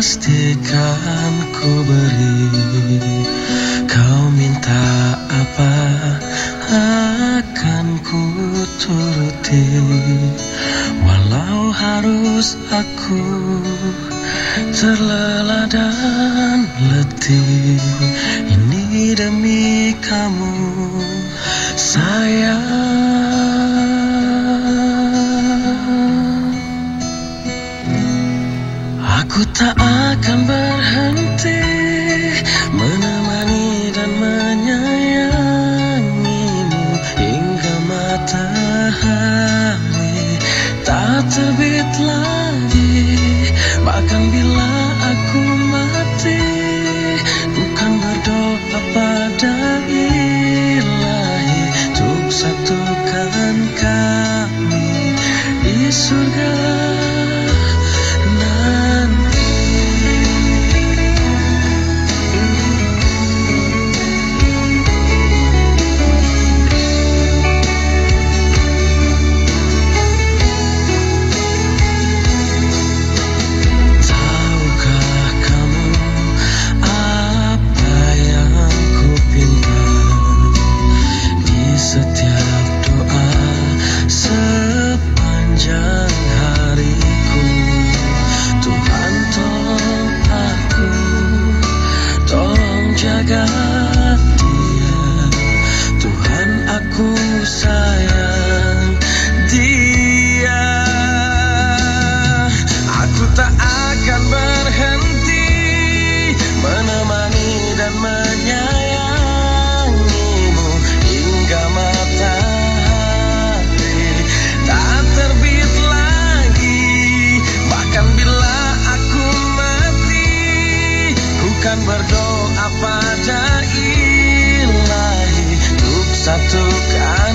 pastikan ku beri. Kau minta apa akan ku turuti. Walau harus aku terlelah dan letih. Ini demi kamu Aku tak akan berhenti menemani dan menyayangimu hingga matahari tak terbit lagi. Bahkan bila aku mati, bukan berdoa pada ilahi untuk satukan kami di surga. Sayang dia Aku tak akan berhenti menemani dan menyayangimu hingga matahari tak terbit lagi. Bahkan bila aku mati, ku kan berdoa pada ilahi untuk satukan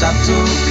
pada ilahi untuk satukan